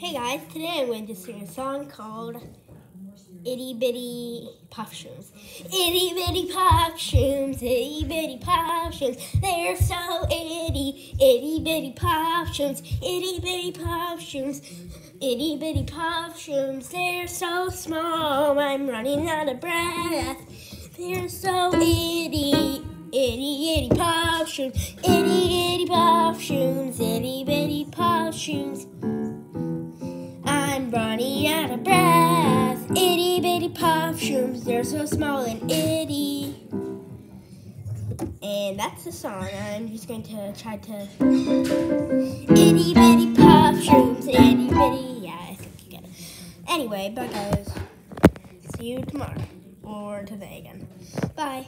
Hey guys, today I'm going to sing a song called Itty Bitty Puff Shrooms. Itty Bitty Puff Shrooms, Itty Bitty Puff Shrooms, they're so itty, Itty Bitty Puff Shrooms, Itty Bitty Puff Shrooms, Itty Bitty Puff Shrooms, they're so small, I'm running out of breath. They're so itty, itty itty puff shrooms, itty itty puff shrooms, itty bitty puff shrooms. I'm running out of breath. Itty bitty puff shrooms, they're so small and itty. And that's the song. I'm just going to try to. Itty bitty puff shrooms, itty bitty. Yeah, I think you get it. Anyway, bye guys. See you tomorrow or today again. Bye.